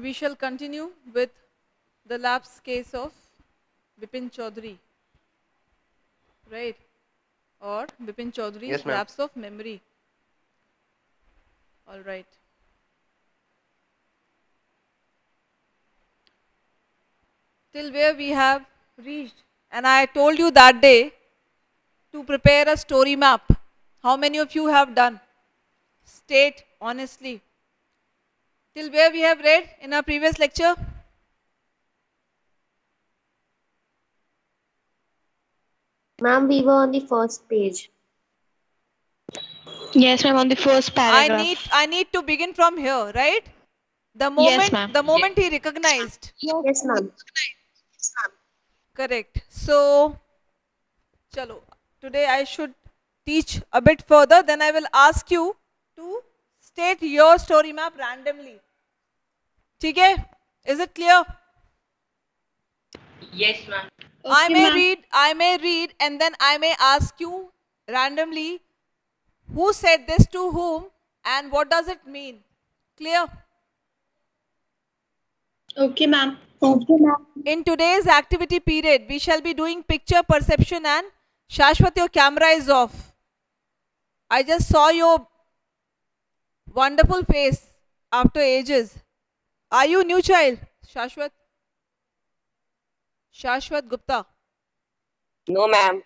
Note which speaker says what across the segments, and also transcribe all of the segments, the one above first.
Speaker 1: we shall continue with the lapse case of Bipin Chaudhary. Right? Or Bipin Chaudhary's
Speaker 2: Yes,
Speaker 1: lapse of memory. All right. Till where we have reached. And I told you that day to prepare a story map. How many of you have done? State honestly. Till where we have read in our previous lecture?
Speaker 3: Ma'am, we were on the first page.
Speaker 4: Yes, ma'am, on the first paragraph.
Speaker 1: I need I need to begin from here, right? The moment
Speaker 4: ma'am.
Speaker 1: the moment he recognized.
Speaker 3: Yes, ma'am.
Speaker 1: Correct. So chalo. Today I should teach a bit further, then I will ask you to state your story map randomly. Okay? Is it clear?
Speaker 5: Yes, ma'am.
Speaker 1: I may
Speaker 4: ma'am.
Speaker 1: read, I may read, and then I may ask you randomly who said this to whom and what does it mean. Clear?
Speaker 4: Okay, ma'am.
Speaker 1: In today's activity period, we shall be doing picture perception and Shashwat, your camera is off. I just saw your wonderful face after ages. Are you new child, Shashwat? Shashwat Gupta,
Speaker 5: No, ma'am.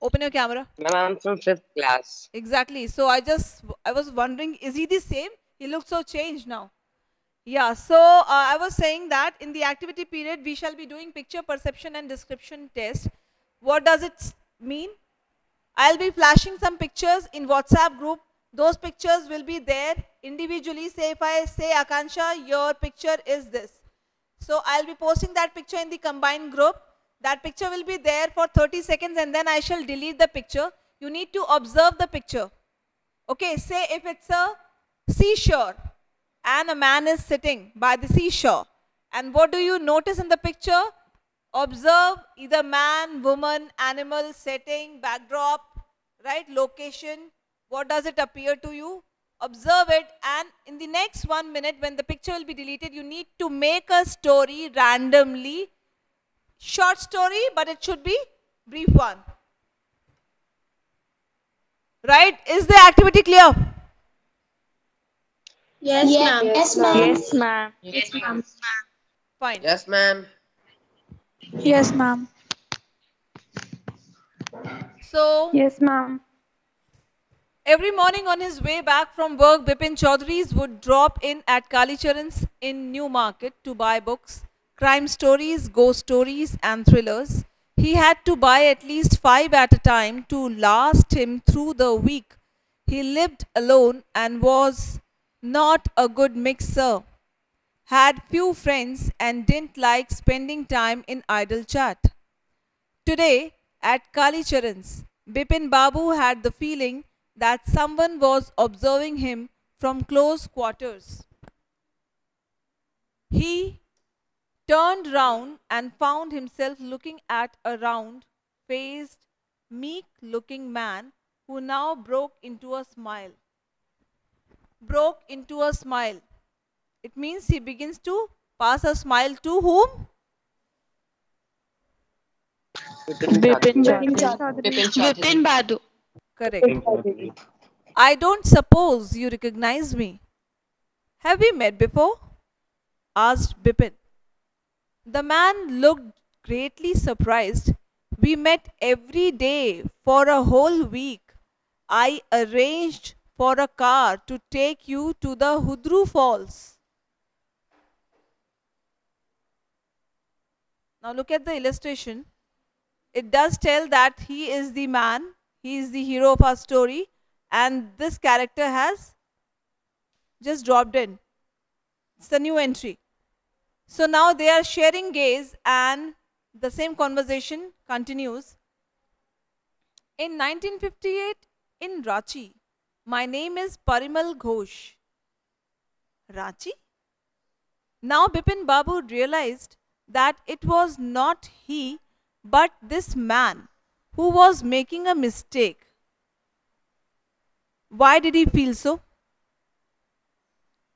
Speaker 1: open your camera.
Speaker 5: Ma'am, I'm from fifth class.
Speaker 1: Exactly. So I just I was wondering, is he the same? He looks so changed now. Yeah. So uh, I was saying that in the activity period we shall be doing picture perception and description test. What does it mean? I'll be flashing some pictures in WhatsApp group. Those pictures will be there individually. Say if I say Akansha, your picture is this. So I'll be posting that picture in the combined group. That picture will be there for 30 seconds and then I shall delete the picture. You need to observe the picture. Okay, say if it's a seashore and a man is sitting by the seashore. And what do you notice in the picture? Observe either man, woman, animal, setting, backdrop, right? Location. What does it appear to you? Observe it, and in the next one minute, when the picture will be deleted, you need to make a story randomly. Short story, but it should be brief one. Right? Is the activity clear?
Speaker 4: Yes, ma'am.
Speaker 3: Yes, ma'am.
Speaker 4: Yes, ma'am.
Speaker 5: Yes, ma'am.
Speaker 1: Fine.
Speaker 2: Yes, ma'am.
Speaker 4: Yes, ma'am.
Speaker 1: So,
Speaker 4: Yes, ma'am.
Speaker 1: Every morning on his way back from work, Bipin Chaudhary's would drop in at Kalicharan's in New Market to buy books, crime stories, ghost stories, and thrillers. He had to buy at least five at a time to last him through the week. He lived alone and was not a good mixer, had few friends, and didn't like spending time in idle chat. Today, at Kalicharan's, Bipin Babu had the feeling that someone was observing him from close quarters. He turned round and found himself looking at a round faced, meek looking man who now broke into a smile. Broke into a smile. It means he begins to pass a smile to whom?
Speaker 4: Bipin
Speaker 5: Chaudhary.
Speaker 4: Bipin Babu.
Speaker 1: Correct. I don't suppose you recognize me. Have we met before? asked Bipin. The man looked greatly surprised. We met every day for a whole week. I arranged for a car to take you to the Hudru Falls. Now look at the illustration. It does tell that he is the man, he is the hero of our story, and this character has just dropped in. It's the new entry. So now they are sharing gaze, and the same conversation continues. In 1958, in Ranchi, my name is Parimal Ghosh. Ranchi? Now Bipin Babu realized that it was not he, but this man who was making a mistake. Why did he feel so?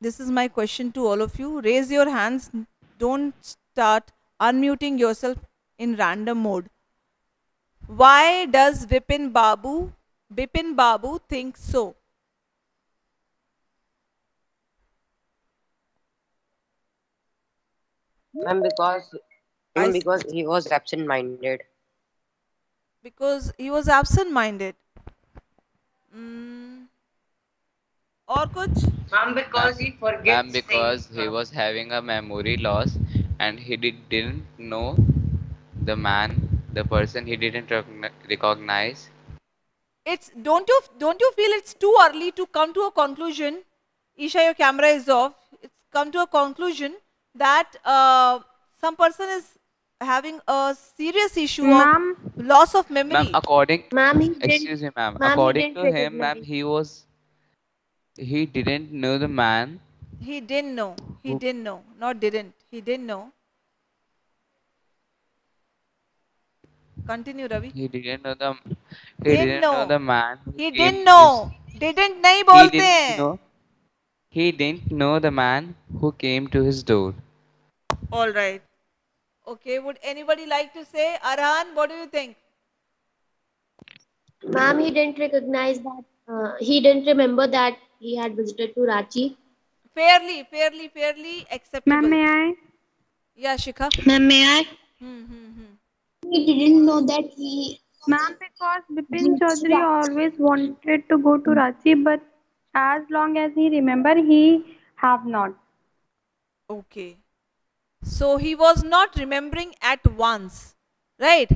Speaker 1: This is my question to all of you. Raise your hands. Don't start unmuting yourself in random mode. Why does Vipin Babu, Bipin Babu think so?
Speaker 5: Ma'am, because
Speaker 1: I
Speaker 5: ma'am, because he was absent-minded
Speaker 1: Because he was absent-minded. Mm. और कुछ?
Speaker 5: Ma'am, because he forgets.
Speaker 2: Ma'am, because
Speaker 5: things,
Speaker 2: he
Speaker 5: ma'am.
Speaker 2: was having a memory loss and he did, didn't know the man, the person he didn't recogni- recognize.
Speaker 1: It's don't you don't you feel it's too early to come to a conclusion? Isha, your camera is off. It's come to a conclusion that uh, some person is having a serious issue of loss of memory.
Speaker 2: Ma'am, according
Speaker 3: ma'am,
Speaker 2: excuse me, ma'am.
Speaker 3: Ma
Speaker 2: according to him, ma'am, he was he didn't know the man.
Speaker 1: He didn't know. He
Speaker 2: who,
Speaker 1: didn't know. Not didn't. He didn't know. Continue, Ravi.
Speaker 2: He didn't know the he
Speaker 1: didn't,
Speaker 2: didn't know.
Speaker 1: know.
Speaker 2: the man.
Speaker 1: He didn't know. His, didn't
Speaker 2: nahi
Speaker 1: bolte.
Speaker 2: He didn't know. He didn't know the man who came to his door.
Speaker 1: All right. Okay. Would anybody like to say, Arhan? What do you think?
Speaker 3: Ma'am, he didn't recognize that. Uh, he didn't remember that he had visited to Ranchi.
Speaker 1: Fairly, fairly, fairly acceptable.
Speaker 4: ma'am, may I?
Speaker 1: Yeah, Shikha.
Speaker 4: Ma'am, may I?
Speaker 1: Hmm, hmm, hmm.
Speaker 3: He didn't know that he.
Speaker 4: Ma'am, because Bipin Chaudhary always wanted to go to Ranchi, but as long as he remember, he have not.
Speaker 1: Okay. So he was not remembering at once, right?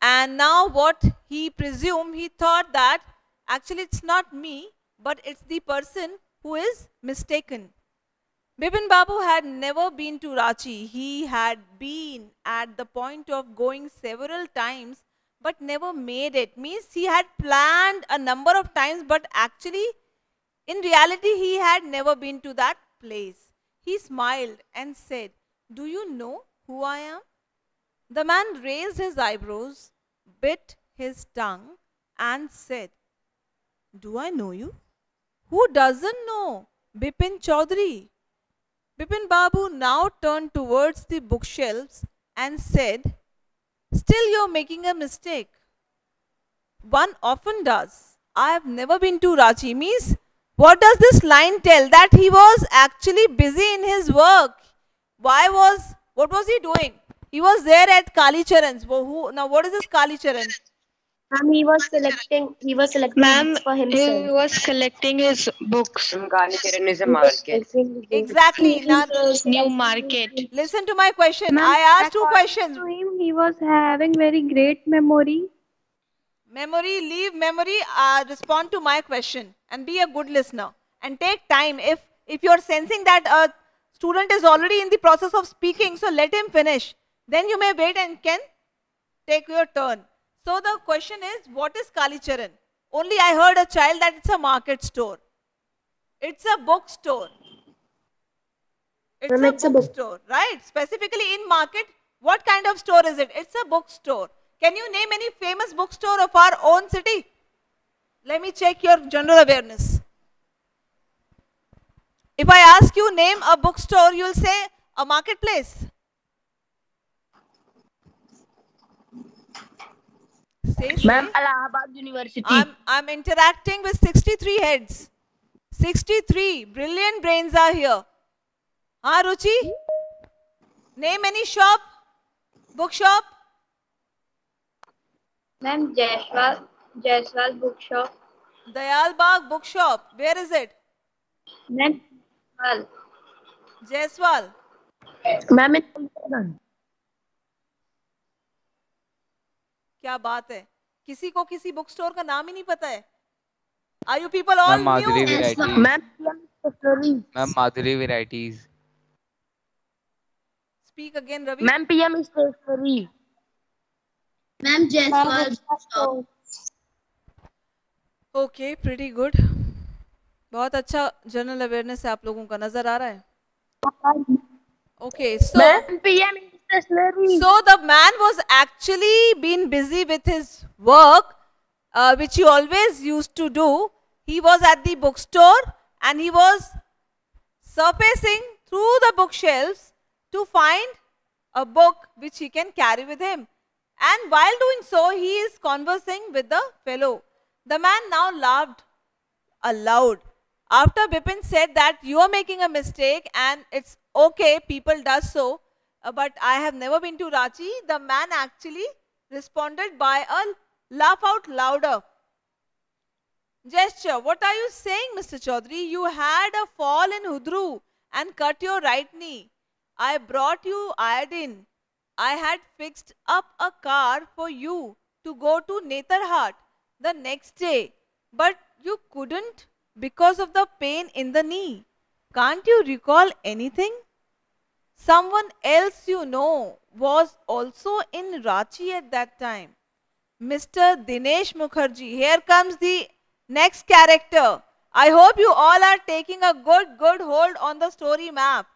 Speaker 1: And now what he presumed, he thought that actually it's not me, but it's the person who is mistaken. Bipin Babu had never been to Ranchi. He had been at the point of going several times but never made it. Means he had planned a number of times but actually in reality he had never been to that place. He smiled and said, Do you know who I am? The man raised his eyebrows, bit his tongue, and said, Do I know you? Who doesn't know? Bipin Chaudhary. Bipin Babu now turned towards the bookshelves and said, Still, you're making a mistake. One often does. I have never been to Ranchi. Means, what does this line tell? That he was actually busy in his work. Why was, what was he doing? He was there at Kali Charan's. Wo- Who, now, what is this Kali Charan?
Speaker 3: Ma'am, he was selecting. He was selecting
Speaker 4: Ma'am,
Speaker 3: books for
Speaker 4: he was collecting his books.
Speaker 5: Ma'am, Kalicharan is a market.
Speaker 1: Exactly. Now,
Speaker 4: New market.
Speaker 1: listen to my question.
Speaker 4: Ma'am,
Speaker 1: I asked two
Speaker 4: according
Speaker 1: questions.
Speaker 4: To him, he was having very great memory.
Speaker 1: Memory, leave memory, uh, respond to my question and be a good listener and take time. If, if you're sensing that a student is already in the process of speaking, so let him finish. Then you may wait and can take your turn. So the question is, what is Kalicharan? Only I heard a child that it's a market store. It's a bookstore. It's a
Speaker 3: it's a book-
Speaker 1: bookstore, right? Specifically in market, what kind of store is it? It's a bookstore. Can you name any famous bookstore of our own city? Let me check your general awareness. If I ask you name a bookstore, you'll say a marketplace.
Speaker 6: Ma'am. Allahabad University.
Speaker 1: I'm, I'm interacting with 63 heads. 63 brilliant brains are here. Huh, Ruchi? Name any shop? Bookshop?
Speaker 3: Ma'am, Jaiswal, Jaiswal bookshop.
Speaker 1: Dayal Bagh Bookshop. Where is it?
Speaker 3: Ma'am, Jaiswal.
Speaker 6: Ma'am
Speaker 1: क्या बात है। किसी को किसी book store का नाम ही नहीं पता है। Are you people
Speaker 2: all Madhuri
Speaker 6: ma'am
Speaker 2: Madhuri varieties
Speaker 1: speak again Ravi
Speaker 6: ma'am PM stationery
Speaker 3: ma'am Jaiswal
Speaker 1: okay pretty good बहुत अच्छा जनरल अवेयरनेस आप लोगों का नज़र आ रहा है?
Speaker 6: Okay so
Speaker 1: so the man was actually been busy with his work which you always use to do he was at the book store and he was surfacing through the book shelve to find a book which he can carry with him and while doing so he is conversing with hello the the man now loved aloud After Bipin said that you are making a mistake and it's okay, people does so, uh, but I have never been to Ranchi, the man actually responded by a laugh out louder gesture. What are you saying, Mr. Chaudhary? You had a fall in Hudru and cut your right knee. I brought you iodine. I had fixed up a car for you to go to Netarhat the next day, but you couldn't because of the pain in the knee. Can't you recall anything? Someone else you know was also in Ranchi at that time. Mr. Dinesh Mukherjee. Here comes the next character. I hope you all are taking a good, good hold on the story map.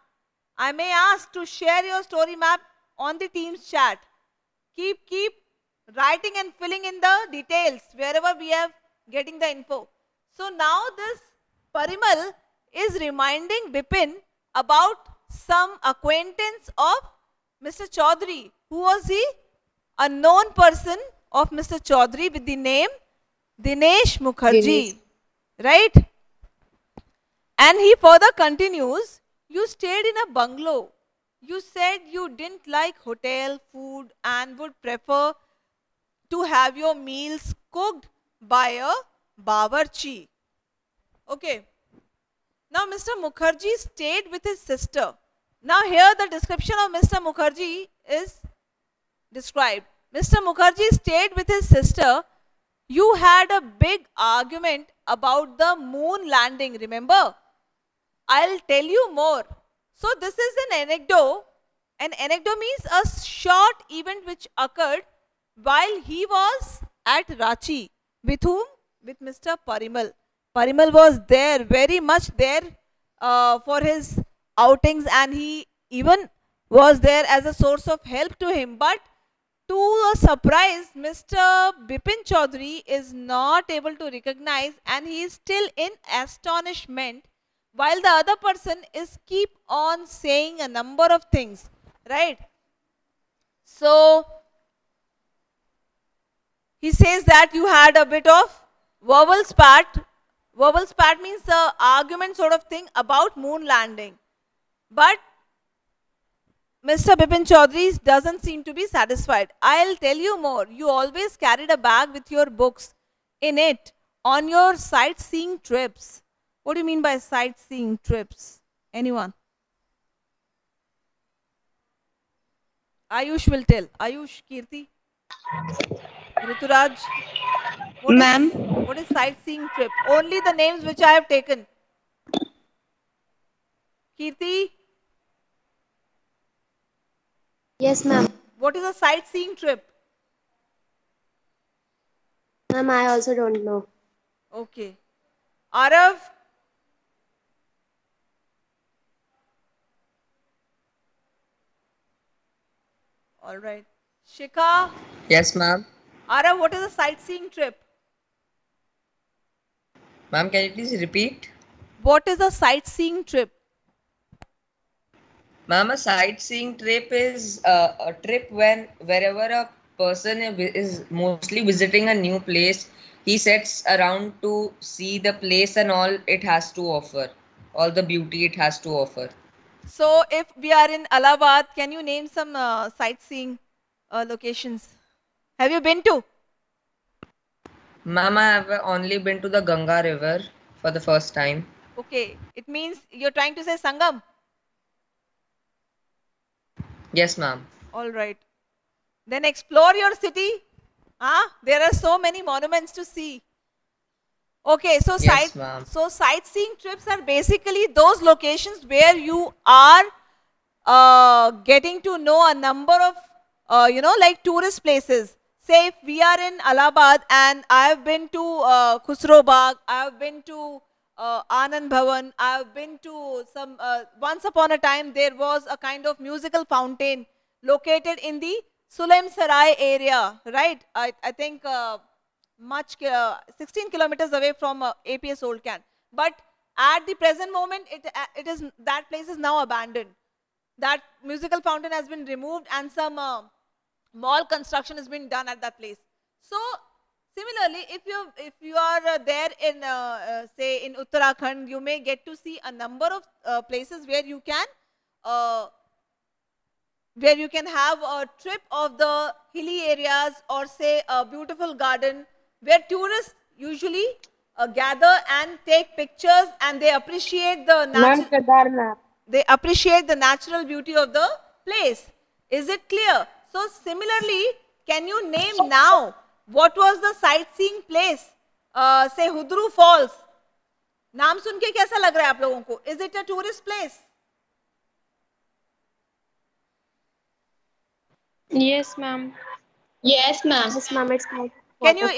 Speaker 1: I may ask to share your story map on the Teams chat. Keep, keep writing and filling in the details wherever we are getting the info. So now this Parimal is reminding Bipin about some acquaintance of Mr. Chaudhary. Who was he? A known person of Mr. Chaudhary with the name Dinesh Mukherjee. Right? And he further continues, you stayed in a bungalow. You said you didn't like hotel food and would prefer to have your meals cooked by a bawarchi. Okay. Now Mr. Mukherjee stayed with his sister. Now here the description of Mr. Mukherjee is described. Mr. Mukherjee stayed with his sister. You had a big argument about the moon landing, remember? I'll tell you more. So this is an anecdote. An anecdote means a short event which occurred while he was at Ranchi. With whom? With Mr. Parimal. Parimal was there, very much there uh, for his outings and he even was there as a source of help to him. But to a surprise, Mr. Bipin Chaudhary is not able to recognize and he is still in astonishment while the other person is keep on saying a number of things, right? So, he says that you had a bit of verbal spat. Verbal spat means the argument sort of thing about moon landing. But Mr. Bipin Chaudhary doesn't seem to be satisfied. I'll tell you more. You always carried a bag with your books in it on your sightseeing trips. What do you mean by sightseeing trips? Anyone? Ayush will tell. Ayush, Kirti, Rituraj.
Speaker 7: Ma'am?
Speaker 1: What is sightseeing trip? Only the names which I have taken. Kirti,
Speaker 3: Yes, ma'am.
Speaker 1: what is a sightseeing trip?
Speaker 3: Ma'am, I also don't know.
Speaker 1: Okay. Arav, all right. Shikha,
Speaker 7: Yes, ma'am.
Speaker 1: Arav, what is a sightseeing trip?
Speaker 7: Ma'am, can you please repeat?
Speaker 1: What is a sightseeing trip?
Speaker 7: Ma'am, a sightseeing trip is uh, a trip when wherever a person is mostly visiting a new place, he sets around to see the place and all it has to offer, all the beauty it has to offer.
Speaker 1: So, if we are in Allahabad, can you name some uh, sightseeing uh, locations? Have you been to?
Speaker 7: Ma'am, I have only been to the Ganga River for the first time.
Speaker 1: Okay, it means you're trying to say Sangam.
Speaker 7: Yes, ma'am.
Speaker 1: All right. Then explore your city. Ah, there are so many monuments to see. Okay, so
Speaker 7: Yes,
Speaker 1: sight so sightseeing trips are basically those locations where you are uh, getting to know a number of uh, you know like tourist places. Say if we are in Allahabad and I have been to uh, Khusro Bagh, I have been to uh, Anand Bhavan, I have been to some. Uh, once upon a time, there was a kind of musical fountain located in the Sulaim Sarai area, right? I, I think uh, much uh, 16 kilometers away from uh, APS Old Can. But At the present moment, it, uh, it is, that place is now abandoned. That musical fountain has been removed and some mall construction has been done at that place. So similarly, if you if you are uh, there in uh, uh, say in Uttarakhand, you may get to see a number of uh, places where you can uh, where you can have a trip of the hilly areas or say a beautiful garden where tourists usually uh, gather and take pictures and they appreciate the natural they appreciate the natural beauty of the place. Is it clear? So similarly, can you name now what was the sightseeing place? Uh, say Hudru Falls. नाम सुन के कैसा लग रहा है आप लोगों को? Is it a tourist place?
Speaker 4: Yes, ma'am.
Speaker 3: Yes, ma'am. Yes, ma'am. It's
Speaker 1: Can you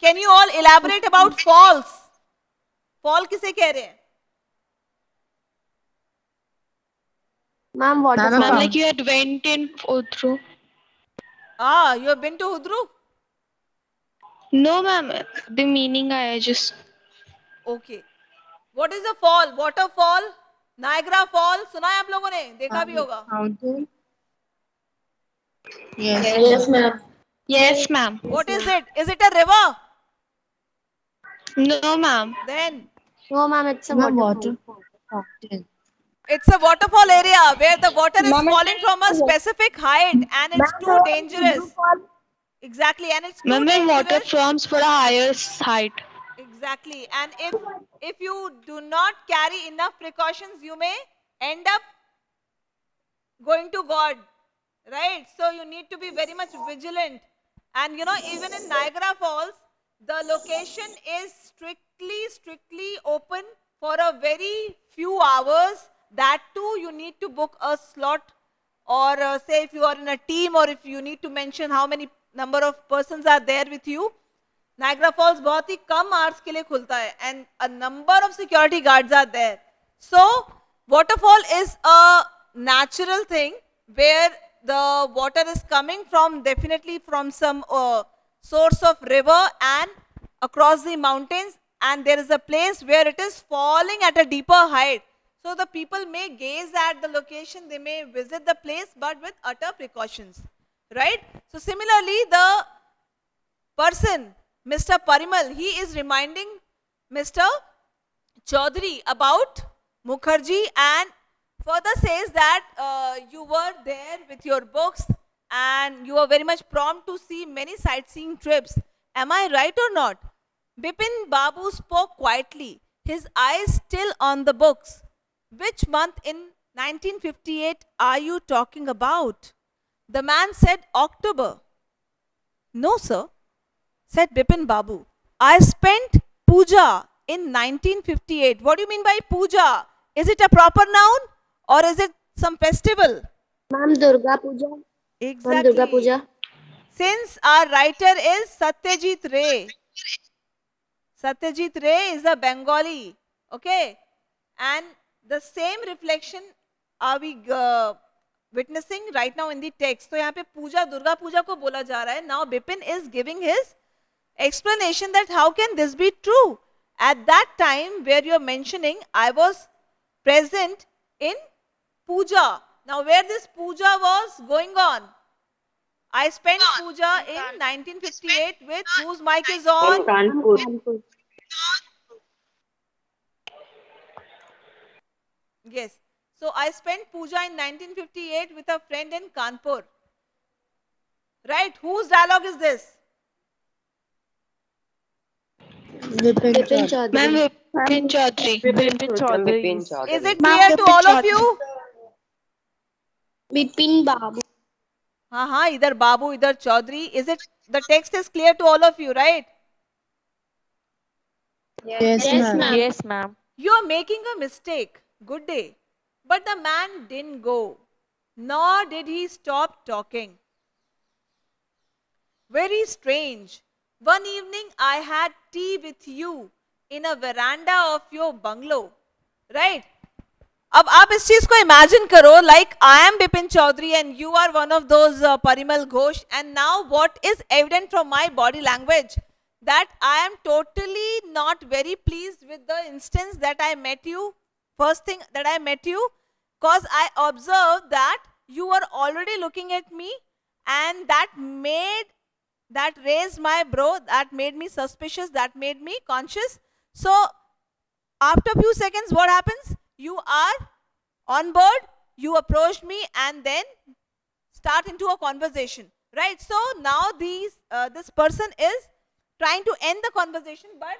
Speaker 1: can, you all elaborate about falls? Fall किसे कह रहे हैं?
Speaker 3: Ma'am, waterfall.
Speaker 4: Ma'am, like you had went in through.
Speaker 1: Ah, you have been to Hudru?
Speaker 4: No, ma'am. The meaning I just.
Speaker 1: Okay. What is a fall? Waterfall? Niagara Fall? सुना है आप लोगों ने? देखा भी होगा.
Speaker 8: Mountain.
Speaker 3: Yes, ma'am.
Speaker 4: Yes, ma'am.
Speaker 1: What is it? Is it a river?
Speaker 4: No, ma'am.
Speaker 1: Then
Speaker 3: No, ma'am. It's a
Speaker 8: Ma'am,
Speaker 3: waterfall.
Speaker 8: water fountain.
Speaker 1: it's a waterfall area where the water is falling from a specific height and it's too dangerous. Exactly, and it's too
Speaker 4: Ma'am, when water
Speaker 1: dangerous.
Speaker 4: forms for a higher height.
Speaker 1: Exactly, and if if you do not carry enough precautions, you may end up going to God, right? So you need to be very much vigilant. And you know, even in Niagara Falls, the location is strictly, strictly open for a very few hours that too you need to book a slot or uh, say if you are in a team or if you need to mention how many number of persons are there with you niagara falls bahut hi kam hours ke liye khulta hai and a number of security guards are there. So waterfall is a natural thing where the water is coming from definitely from some uh, source of river and across the mountains and there is a place where it is falling at a deeper height. So the people may gaze at the location, they may visit the place but with utter precautions. Right? So similarly the person, Mr. Parimal, he is reminding Mr. Chaudhary about Mukherjee and further says that uh, you were there with your books and you were very much prompt to see many sightseeing trips. Am I right or not? Bipin Babu spoke quietly, his eyes still on the books. Which month in 1958 are you talking about? The man said October. No, sir, said Bipin Babu. I spent puja in 1958. What do you mean by puja? Is it a proper noun or is it some festival?
Speaker 3: Ma'am, Durga Puja. Ma'am,
Speaker 1: Exactly.
Speaker 3: Durga Puja.
Speaker 1: Since our writer is Satyajit Ray, Satyajit Ray is a Bengali, okay? And the same reflection are we uh, witnessing right now in the text. तो यहाँ पे पूजा दुर्गा पूजा को बोला जा रहा है. Now Bipin is giving his explanation that how can this be true? At that time where you're mentioning, I was present in puja. Now where this puja was going on? I spent puja in 1958 with whose mic is on?
Speaker 3: Kanpur.
Speaker 1: Yes. So I spent puja in 1958 with a friend in Kanpur. Right? Whose dialogue is this?
Speaker 8: Vipin
Speaker 3: Bipin
Speaker 8: Chaudhary.
Speaker 4: Ma'am,
Speaker 3: Chaudhary.
Speaker 4: Vipin Chaudhary.
Speaker 5: Vipin Chaudhary.
Speaker 1: Is it
Speaker 4: Ma'am,
Speaker 1: clear to
Speaker 4: Vipin
Speaker 1: all of
Speaker 4: Chaudhary.
Speaker 1: you?
Speaker 3: Bipin Babu.
Speaker 1: हाँ हाँ इधर बाबू इधर Chaudhary is it the text is clear to all of you right
Speaker 8: Yes,
Speaker 3: Yes,
Speaker 8: ma'am.
Speaker 3: ma'am.
Speaker 6: Yes, ma'am.
Speaker 1: You are making a mistake. Good day. But the man didn't go, nor did he stop talking. Very strange. One evening I had tea with you in a veranda of your bungalow. Right? अब आप इस चीज को imagine करो like I am Bipin Chaudhary and you are one of those Parimal Ghosh and now what is evident from my body language that I am totally not very pleased with the instance that I met you. First thing that I met you, because I observed that you were already looking at me, and that made that raised my brow, that made me suspicious, that made me conscious. So after a few seconds, what happens? You are on board, you approached me, and then start into a conversation right so now these uh, this person is trying to end the conversation but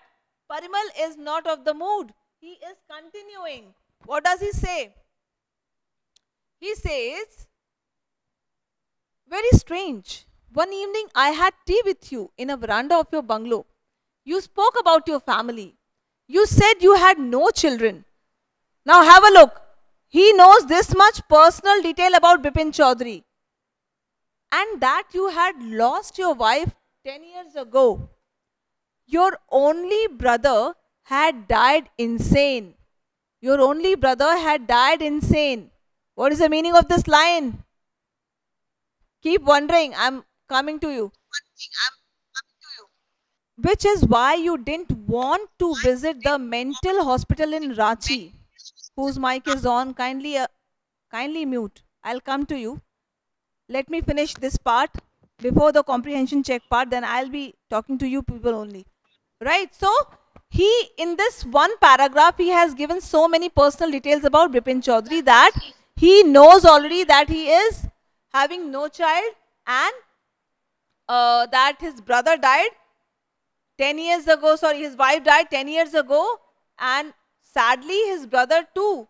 Speaker 1: parimal is not of the mood he is continuing. What does he say? He says very strange. One evening i had tea with you in a veranda of your bungalow. You spoke about your family. You said you had no children. Now have a look. He knows this much personal detail about bipin chaudhary and that you had lost your wife 10 years ago. Your only brother had died insane. Your only brother had died insane. What is the meaning of this line? Keep wondering. I'm coming to you. Which is why you didn't want to visit the mental hospital in Ranchi, whose mic is on. Kindly, uh, kindly mute. I'll come to you let me finish this part before the comprehension check part then i'll be talking to you people only right so he in this one paragraph he has given so many personal details about bipin chaudhary that he knows already that he is having no child and uh, that his brother died 10 years ago sorry his wife died 10 years ago and sadly his brother too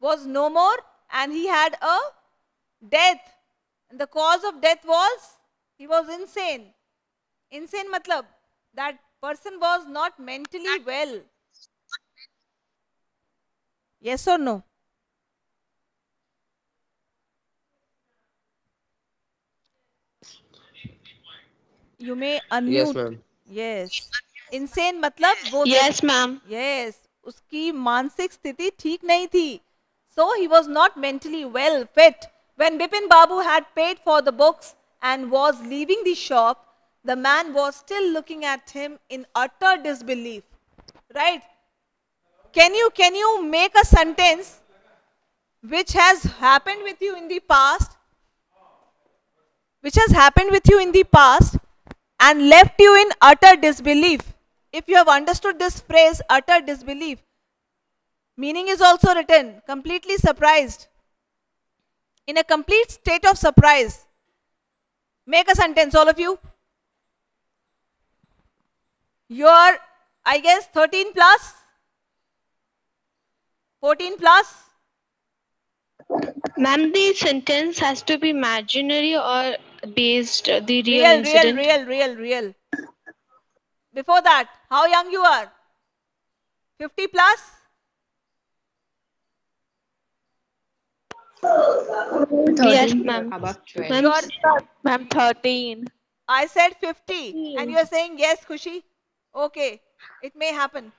Speaker 1: was no more and he had a death and the cause of death was he was insane. Insane matlab that person was not mentally well. Yes or no? You may unmute.
Speaker 5: Yes, ma'am.
Speaker 1: Yes. Insane मतलब वो
Speaker 8: Yes, ma'am.
Speaker 1: yes उसकी मानसिक स्थिति ठीक नहीं थी so he was not mentally well fit when bipin babu had paid for the books and was leaving the shop the man was still looking at him in utter disbelief right can you can you make a sentence which has happened with you in the past which has happened with you in the past and left you in utter disbelief. If you have understood this phrase, utter disbelief, meaning is also written, completely surprised. In a complete state of surprise. Make a sentence, all of you. You're, I guess, 13 plus? plus, 14 plus.
Speaker 8: Ma'am, the sentence has to be imaginary or based the real,
Speaker 1: real, real,
Speaker 8: incident.
Speaker 1: real, real, real. Before that, how young you are? 50 plus?
Speaker 8: Yes, ma'am.
Speaker 5: Above 12.
Speaker 8: Ma'am,
Speaker 6: 13.
Speaker 1: I said 50 and you are saying yes, Kushi. Okay, it may happen.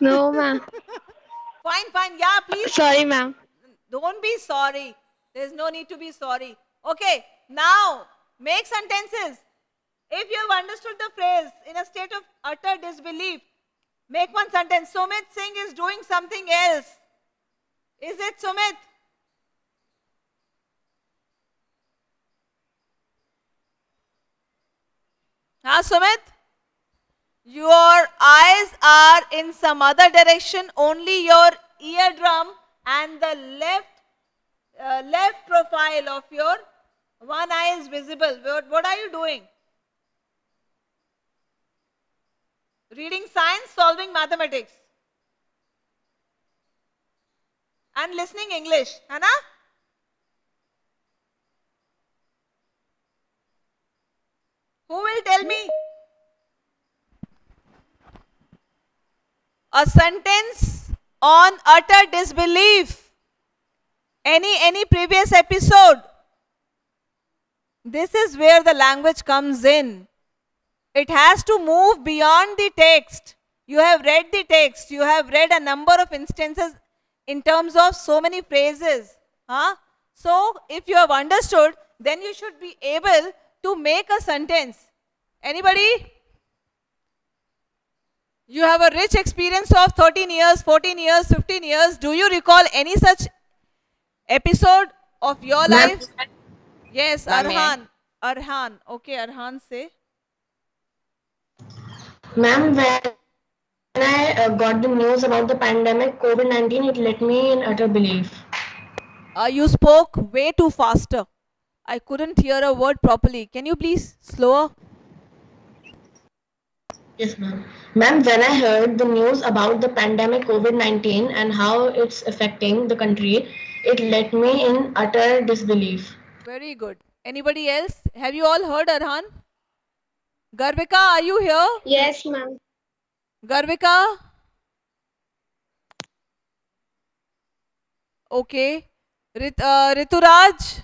Speaker 8: no, ma'am.
Speaker 1: Fine, fine. Yeah, please
Speaker 8: Sorry, ma'am.
Speaker 1: don't be sorry. There's no need to be sorry. Okay, now make sentences. If you have understood the phrase in a state of utter disbelief, make one sentence. Sumit Singh is doing something else. Is it Sumit? Huh, Sumit? Your eyes are in some other direction, only your eardrum and the left uh, left profile of your one eye is visible. What, what are you doing? Reading science, solving mathematics. And listening English. Hana? Who will tell me? A sentence on utter disbelief. Any any previous episode? This is where the language comes in. It has to move beyond the text. You have read the text. You have read a number of instances in terms of so many phrases. Huh? So, if you have understood, then you should be able to make a sentence. Anybody? You have a rich experience of 13 years, 14 years, 15 years. Do you recall any such episode of your life? Yes, Arhan. Arhan. Okay, Arhan, say.
Speaker 3: Ma'am, when I uh, got the news about the pandemic COVID 19, it left me in utter belief.
Speaker 1: Uh, you spoke way too faster. I couldn't hear a word properly. Can you please slower?
Speaker 3: Yes, ma'am. Ma'am, when I heard the news about the pandemic COVID 19 and how it's affecting the country, it left me in utter disbelief.
Speaker 1: Very good. Anybody else? Have you all heard Arhan? Garvika, are you here?
Speaker 3: Yes, ma'am.
Speaker 1: Garvika? Okay. Rit, uh, Rituraj?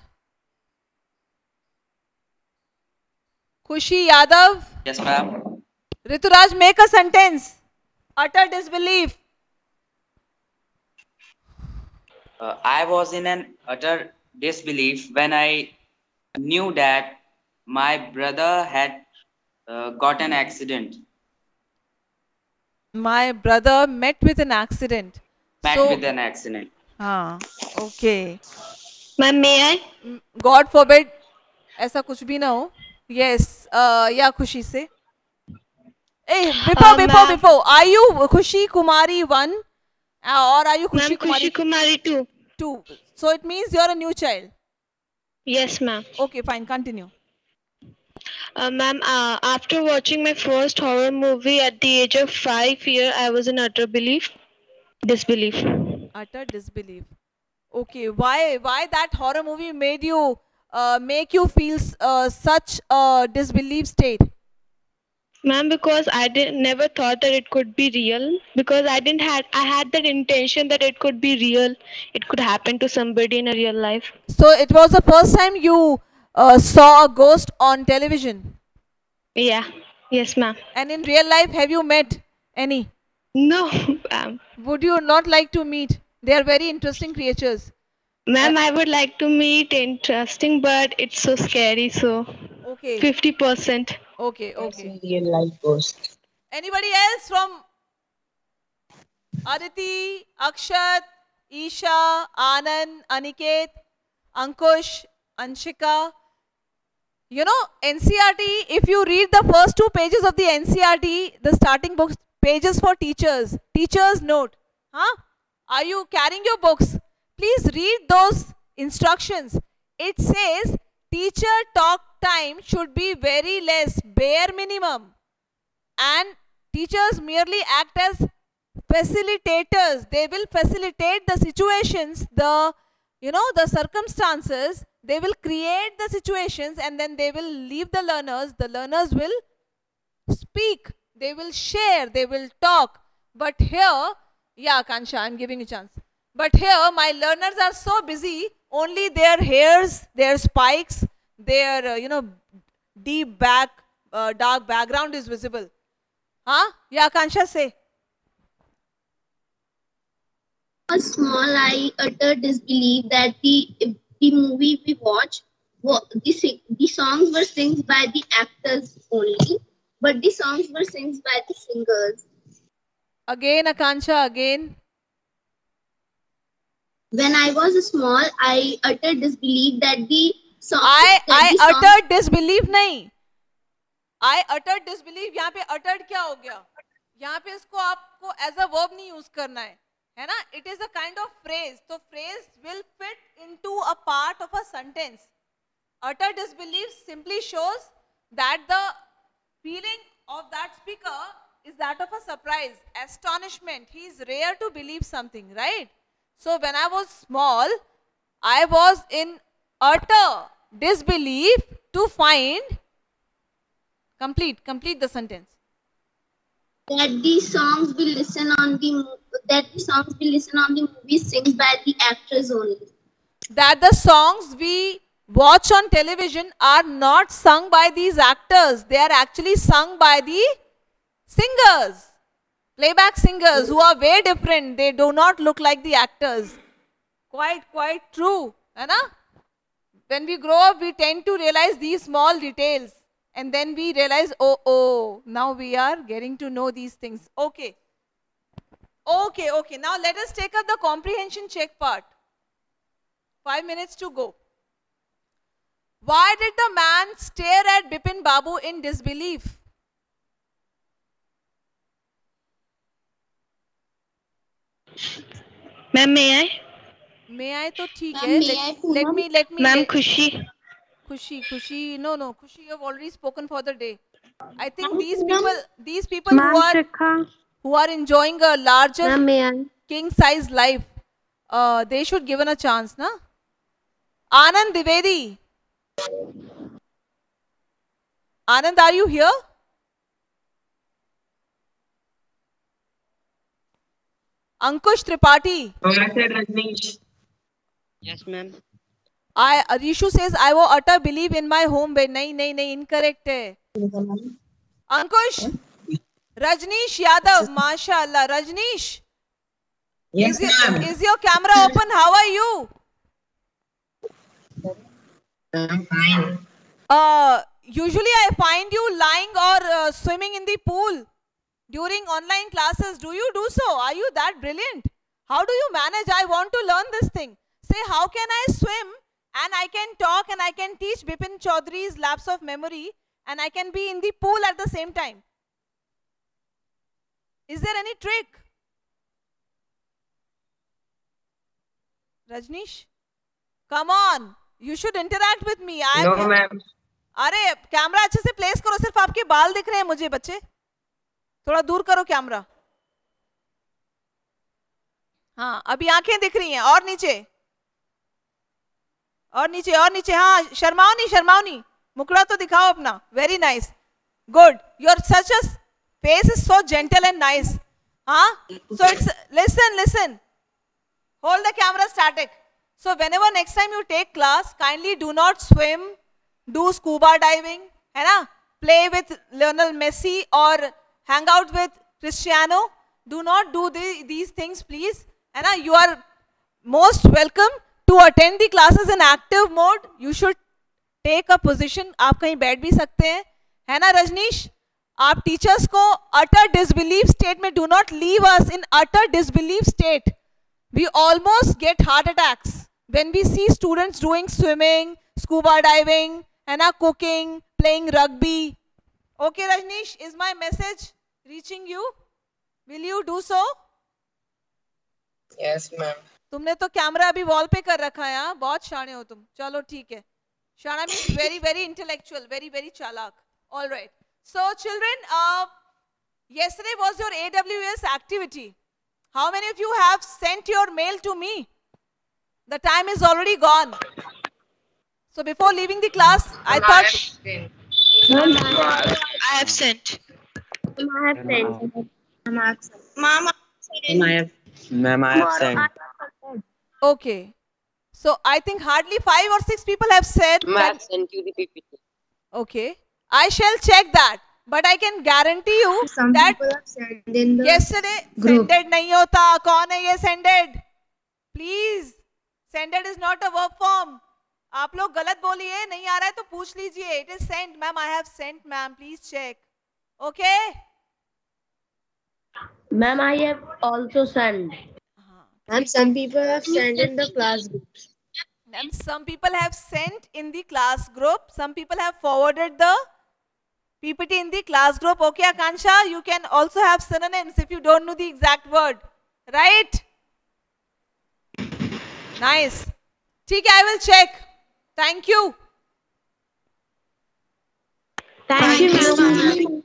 Speaker 1: Khushi Yadav?
Speaker 9: Yes, ma'am.
Speaker 1: Rituraj, make a sentence. Utter disbelief.
Speaker 9: Uh, I was in an utter disbelief when I knew that my brother had uh, got an accident,
Speaker 1: My brother met with an accident.
Speaker 9: met
Speaker 1: So-
Speaker 9: with an accident.
Speaker 1: हाँ, okay.
Speaker 8: Ma'am, may I?
Speaker 1: Mm, God forbid ऐसा कुछ भी ना हो. Yes, uh, या खुशी से. Hey, before,
Speaker 8: Uh,
Speaker 1: before, before, are you Khushi Kumari one, uh, or are you
Speaker 8: Ma'am,
Speaker 1: Khushi Kumari
Speaker 8: Kushi Kumari too.
Speaker 1: two? So it means you're a new child.
Speaker 8: Yes, ma'am.
Speaker 1: Okay, fine. Continue.
Speaker 8: Uh, ma'am, uh, after watching my first horror movie at the age of five year, I was in utter belief, disbelief.
Speaker 1: Utter disbelief. Okay, why why that horror movie made you uh, make you feel uh, such a disbelief state?
Speaker 8: Ma'am, because I did never thought that it could be real. Because I didn't had I had that intention that it could be real. It could happen to somebody in a real life.
Speaker 1: So it was the first time you uh, saw a ghost on television,
Speaker 8: Yeah. Yes, ma'am.
Speaker 1: and in real life, have you met any?
Speaker 8: No, ma'am.
Speaker 1: Would you not like to meet? They are very interesting creatures.
Speaker 8: Ma'am, I would like to meet interesting, but it's so scary. So,
Speaker 1: Okay,
Speaker 8: fifty percent.
Speaker 1: okay, okay.
Speaker 7: Real life ghost.
Speaker 1: Anybody else from Aditi, Akshat, Isha, Anand, Aniket, Ankush, Anshika? You know, NCRT, if you read the first two pages of the NCRT, the starting books, pages for teachers, teachers note, huh? Are you carrying your books? Please read those instructions. It says teacher talk time should be very less, bare minimum. And teachers merely act as facilitators. They will facilitate the situations the you know the circumstances. They will create the situations and then they will leave the learners. The learners will speak. They will share. They will talk. But here yeah kansha i'm giving you chance. But here my learners are so busy. Only their hairs their spikes their uh, you know deep back uh, dark background is visible. Huh? Yeah kansha say.
Speaker 3: Was small, I utter disbelief that the the movie we watch the the songs were sung by the actors only, but the songs were sung by the singers.
Speaker 1: again akansha again.
Speaker 3: When I was small, I uttered disbelief that the
Speaker 1: I I uttered disbelief नहीं I uttered disbelief यहाँ पे uttered क्या हो गया यहाँ पे इसको आपको as a verb नहीं use करना है है ना it is a kind of phrase तो phrase will fit into a part of a sentence utter disbelief simply shows that the feeling of that speaker is that of a surprise astonishment he is rare to believe something right so when i was small i was in utter disbelief to find complete complete the sentence.
Speaker 3: That the songs we listen on the that the songs we listen on the movie sings by the actors only.
Speaker 1: that the songs we watch on television are not sung by these actors. They are actually sung by the singers playback singers who are way different. They do not look like the actors. Quite quite true ना when we grow up we tend to realize these small details and then we realize, oh, oh, now we are getting to know these things. Okay. Okay, okay. Now let us take up the comprehension check part. Five minutes to go. Why did the man stare at Bipin Babu in disbelief?
Speaker 8: Ma'am, may I?
Speaker 1: मे आए तो ठीक है. Let me let me
Speaker 8: ma'am Khushi
Speaker 1: Khushi Khushi no no Khushi you have already spoken for the day I think these people these people who are who are enjoying a larger king size life they should given a chance ना Anand Dwivedi Anand are you here Ankush Tripathi
Speaker 5: Yes, ma'am.
Speaker 1: I Rishu says I will utter believe in my home bed. नहीं नहीं नहीं incorrect है. Ankush. Rajneesh Yadav. Mashallah. Rajneesh.
Speaker 10: Yes,
Speaker 1: is, your,
Speaker 10: ma'am.
Speaker 1: is your camera open? How are you?
Speaker 10: I'm fine.
Speaker 1: Uh, usually I find you lying or uh, swimming in the pool during online classes. Do you do so? Are you that brilliant? How do you manage? I want to learn this thing. Say, how can I swim and I can talk and I can teach Bipin Chaudhary's lapse of memory and I can be in the pool at the same time? Is there any trick? Rajneesh? Come on. You should interact with me. I am
Speaker 10: No, ma'am.
Speaker 1: अरे camera अच्छे से place करो सिर्फ़ आपके बाल दिख रहे हैं मुझे बच्चे थोड़ा दूर करो कैमरा हाँ अभी आँखें दिख रही हैं और नीचे और नीचे और नीचे हाँ शर्माओ नहीं शर्माओ नहीं। मुकड़ा तो दिखाओ अपना very nice good your such face is so gentle and nice हाँ? So it's listen listen hold the camera static so whenever next time you take class kindly do not swim do scuba diving है ना? Play with Lionel Messi और hang out with Cristiano do not do these things please है ना? You are most welcome to attend the classes in active mode you should take a position आप कहीं बैठ भी सकते हैं है ना रजनीश आप टीचर्स को utter disbelief state में do not leave us in utter disbelief state we almost get heart attacks when we see students doing swimming, scuba diving, and are cooking, playing rugby. Okay, Rajneesh, is my message reaching you? Will you do so?
Speaker 10: Yes, ma'am.
Speaker 1: तुमने तो camera अभी wall पे कर रखा है बहुत शाणे हो तुम। चलो ठीक है। शाणा mean very very intellectual very very चालाक। All right so children yesterday was your A S activity how many of you have sent your mail to me the time is already gone so before leaving the class I thought ma'am
Speaker 8: I have sent
Speaker 6: ma'am I have sent ma'am I have sent
Speaker 5: ma'am I have sent
Speaker 1: Okay. So I think hardly five or six people have said.
Speaker 5: Ma'am, sent you the PPT.
Speaker 1: Okay. I shall check that. But I can guarantee you but
Speaker 3: I can guarantee you that
Speaker 1: yesterday sended नहीं होता कौन है ये sended? Please, sended is not a verb form. आप लोग गलत बोलिए नहीं आ रहा है तो पूछ लीजिए it is sent ma'am I have sent ma'am please check okay
Speaker 6: ma'am I have also sent
Speaker 3: And some people have sent in the class group.
Speaker 1: Ma'am, some people have sent in the class group some people have forwarded the PPT in the class group okay Akansha you can also have synonyms if you don't know the exact word right nice ठीक है I will check thank you
Speaker 6: Thank, you, ma'am.